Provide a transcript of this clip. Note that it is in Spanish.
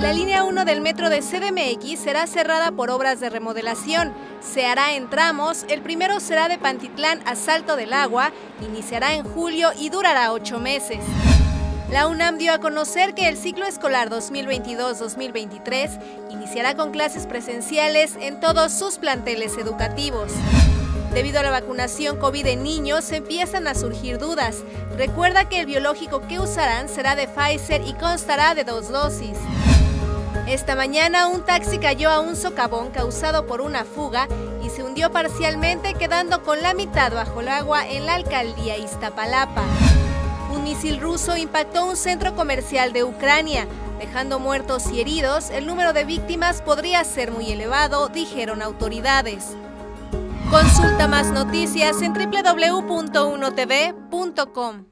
La línea 1 del metro de CDMX será cerrada por obras de remodelación. Se hará en tramos, el primero será de Pantitlán a Salto del Agua, iniciará en julio y durará ocho meses. La UNAM dio a conocer que el ciclo escolar 2022-2023 iniciará con clases presenciales en todos sus planteles educativos. Debido a la vacunación COVID en niños, empiezan a surgir dudas. Recuerda que el biológico que usarán será de Pfizer y constará de dos dosis. Esta mañana un taxi cayó a un socavón causado por una fuga y se hundió parcialmente quedando con la mitad bajo el agua en la alcaldía Iztapalapa. Un misil ruso impactó un centro comercial de Ucrania, dejando muertos y heridos. El número de víctimas podría ser muy elevado, dijeron autoridades. Consulta más noticias en www.unotv.com.